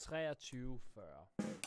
2340.